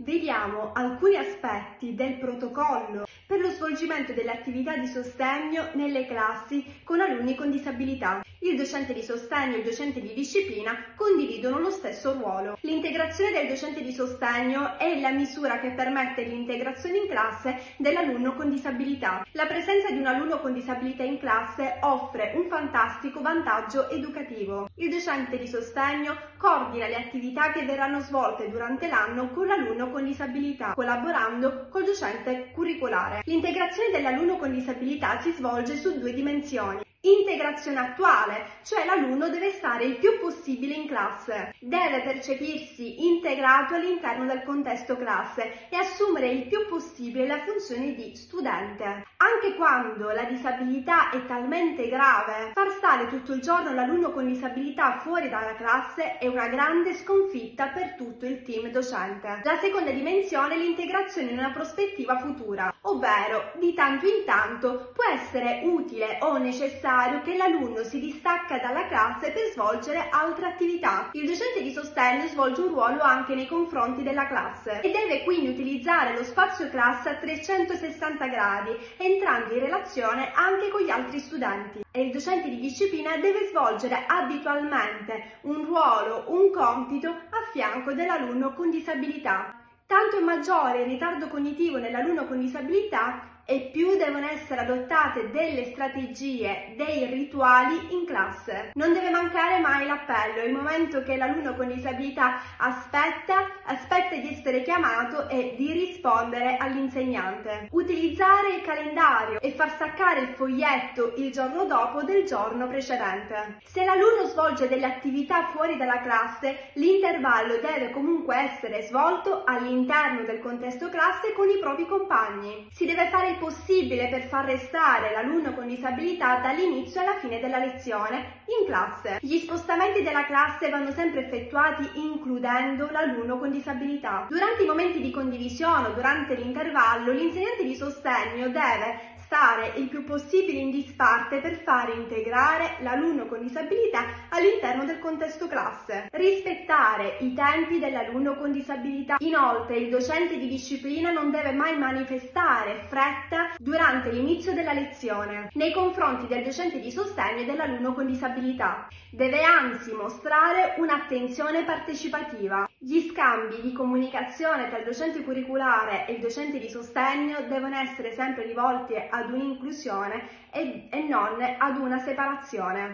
Vediamo alcuni aspetti del protocollo per lo svolgimento delle attività di sostegno nelle classi con alunni con disabilità. Il docente di sostegno e il docente di disciplina condividono lo stesso ruolo. L'integrazione del docente di sostegno è la misura che permette l'integrazione in classe dell'alunno con disabilità. La presenza di un alunno con disabilità in classe offre un fantastico vantaggio educativo. Il docente di sostegno coordina le attività che verranno svolte durante l'anno con l'alunno con disabilità, collaborando col docente curricolare. L'integrazione dell'alunno con disabilità si svolge su due dimensioni. Integrazione attuale, cioè l'alunno deve stare il più possibile in classe, deve percepirsi integrato all'interno del contesto classe e assumere il più possibile la funzione di studente. Anche quando la disabilità è talmente grave, far stare tutto il giorno l'alunno con disabilità fuori dalla classe è una grande sconfitta per tutto il team docente. La seconda dimensione è l'integrazione in una prospettiva futura, ovvero di tanto in tanto può essere utile o necessario necessario che l'alunno si distacca dalla classe per svolgere altre attività. Il docente di sostegno svolge un ruolo anche nei confronti della classe e deve quindi utilizzare lo spazio classe a 360 gradi, entrando in relazione anche con gli altri studenti. E il docente di disciplina deve svolgere abitualmente un ruolo, un compito a fianco dell'alunno con disabilità. Tanto è maggiore il ritardo cognitivo nell'alunno con disabilità e più devono essere adottate delle strategie, dei rituali in classe. Non deve mancare mai l'appello, il momento che l'alunno con disabilità aspetta, essere chiamato e di rispondere all'insegnante. Utilizzare il calendario e far staccare il foglietto il giorno dopo del giorno precedente. Se l'alunno svolge delle attività fuori dalla classe, l'intervallo deve comunque essere svolto all'interno del contesto classe con i propri compagni. Si deve fare il possibile per far restare l'alunno con disabilità dall'inizio alla fine della lezione in classe. Gli spostamenti della classe vanno sempre effettuati includendo l'alunno con disabilità. Durante i momenti di condivisione o durante l'intervallo, l'insegnante di sostegno deve stare il più possibile in disparte per fare integrare l'alunno con disabilità all'interno del contesto classe. Rispettare i tempi dell'alunno con disabilità. Inoltre il docente di disciplina non deve mai manifestare fretta durante l'inizio della lezione nei confronti del docente di sostegno e dell'alunno con disabilità. Deve anzi mostrare un'attenzione partecipativa. Gli scambi di comunicazione tra il docente curriculare e il docente di sostegno devono essere sempre rivolti a ad un'inclusione e, e non ad una separazione.